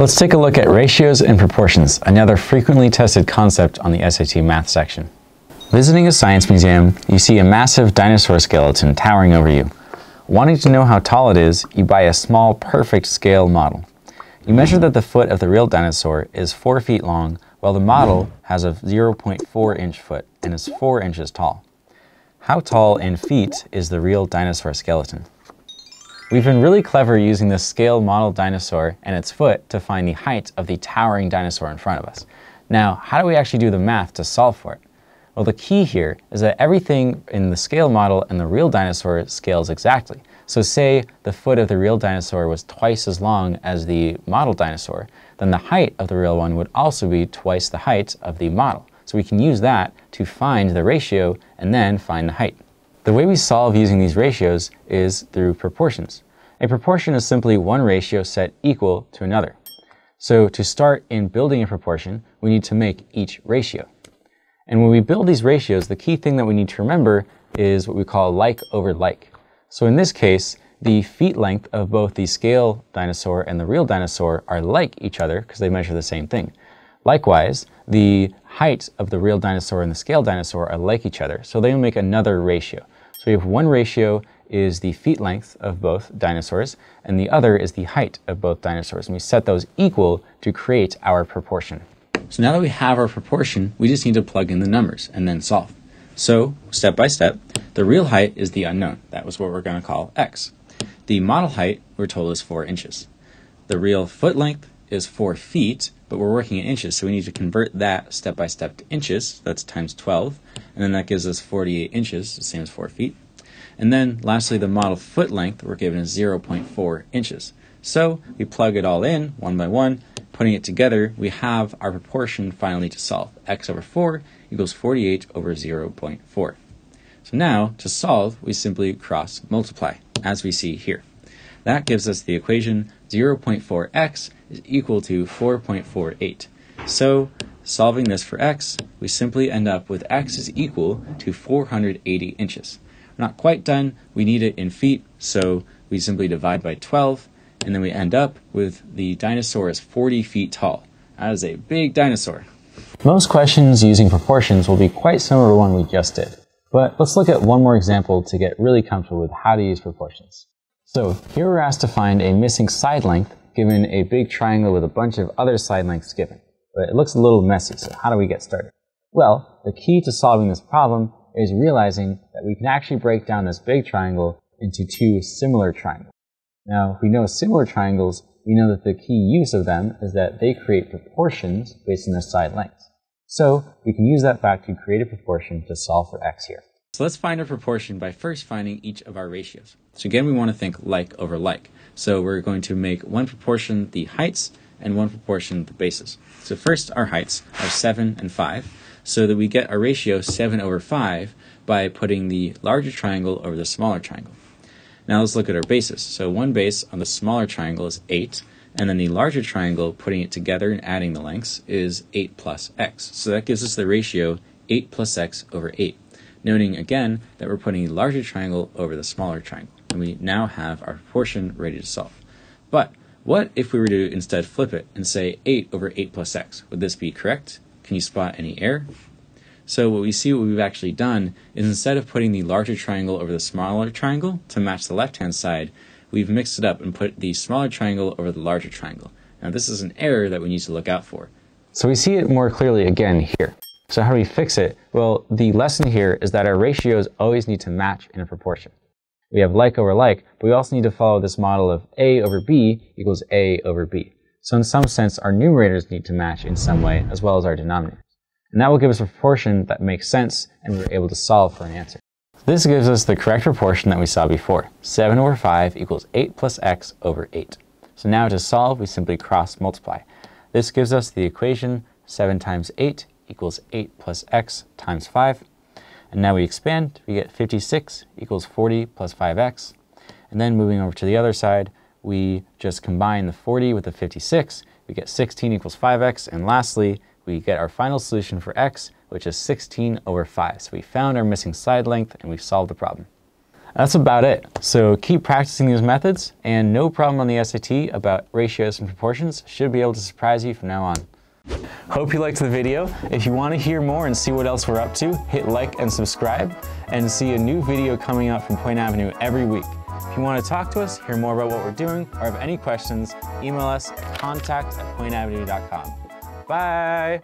Let's take a look at ratios and proportions, another frequently tested concept on the SAT math section. Visiting a science museum, you see a massive dinosaur skeleton towering over you. Wanting to know how tall it is, you buy a small, perfect scale model. You measure that the foot of the real dinosaur is 4 feet long, while the model has a 0.4 inch foot and is 4 inches tall. How tall in feet is the real dinosaur skeleton? We've been really clever using the scale model dinosaur and its foot to find the height of the towering dinosaur in front of us. Now, how do we actually do the math to solve for it? Well, the key here is that everything in the scale model and the real dinosaur scales exactly. So say the foot of the real dinosaur was twice as long as the model dinosaur, then the height of the real one would also be twice the height of the model. So we can use that to find the ratio and then find the height. The way we solve using these ratios is through proportions. A proportion is simply one ratio set equal to another. So to start in building a proportion, we need to make each ratio. And when we build these ratios, the key thing that we need to remember is what we call like over like. So in this case, the feet length of both the scale dinosaur and the real dinosaur are like each other because they measure the same thing. Likewise, the height of the real dinosaur and the scale dinosaur are like each other, so they will make another ratio. So we have one ratio is the feet length of both dinosaurs, and the other is the height of both dinosaurs. And we set those equal to create our proportion. So now that we have our proportion, we just need to plug in the numbers and then solve. So, step by step, the real height is the unknown. That was what we're going to call x. The model height, we're told, is 4 inches. The real foot length is 4 feet, but we're working in inches, so we need to convert that step by step to inches. That's times 12, and then that gives us 48 inches, the same as 4 feet. And then lastly, the model foot length we're given is 0.4 inches. So we plug it all in one by one, putting it together, we have our proportion finally to solve. x over 4 equals 48 over 0.4. So now, to solve, we simply cross multiply, as we see here. That gives us the equation 0.4x is equal to 4.48. So, solving this for x, we simply end up with x is equal to 480 inches. Not quite done, we need it in feet, so we simply divide by 12, and then we end up with the dinosaur is 40 feet tall. That is a big dinosaur. Most questions using proportions will be quite similar to one we just did. But let's look at one more example to get really comfortable with how to use proportions. So here we're asked to find a missing side length given a big triangle with a bunch of other side lengths given. But it looks a little messy, so how do we get started? Well, the key to solving this problem is realizing that we can actually break down this big triangle into two similar triangles. Now, if we know similar triangles, we know that the key use of them is that they create proportions based on their side lengths. So we can use that fact to create a proportion to solve for x here. So let's find our proportion by first finding each of our ratios. So again, we want to think like over like. So we're going to make one proportion the heights and one proportion the bases. So first, our heights are 7 and 5 so that we get a ratio 7 over 5 by putting the larger triangle over the smaller triangle. Now let's look at our bases. So one base on the smaller triangle is 8, and then the larger triangle, putting it together and adding the lengths, is 8 plus x. So that gives us the ratio 8 plus x over 8. Noting again that we're putting the larger triangle over the smaller triangle. And we now have our proportion ready to solve. But what if we were to instead flip it and say 8 over 8 plus x? Would this be correct? Can you spot any error? So what we see what we've actually done is instead of putting the larger triangle over the smaller triangle to match the left-hand side, we've mixed it up and put the smaller triangle over the larger triangle. Now this is an error that we need to look out for. So we see it more clearly again here. So how do we fix it? Well, the lesson here is that our ratios always need to match in a proportion. We have like over like, but we also need to follow this model of a over b equals a over b. So in some sense, our numerators need to match in some way, as well as our denominators. And that will give us a proportion that makes sense, and we're able to solve for an answer. This gives us the correct proportion that we saw before. 7 over 5 equals 8 plus x over 8. So now to solve, we simply cross multiply. This gives us the equation 7 times 8 equals 8 plus x times 5. And now we expand, we get 56 equals 40 plus 5x. And then moving over to the other side, we just combine the 40 with the 56, we get 16 equals 5x, and lastly, we get our final solution for x, which is 16 over 5. So we found our missing side length and we solved the problem. That's about it. So keep practicing these methods and no problem on the SAT about ratios and proportions should be able to surprise you from now on. Hope you liked the video. If you want to hear more and see what else we're up to, hit like and subscribe and see a new video coming out from Point Avenue every week. If you want to talk to us, hear more about what we're doing, or have any questions, email us contact at pointavenue.com. Bye!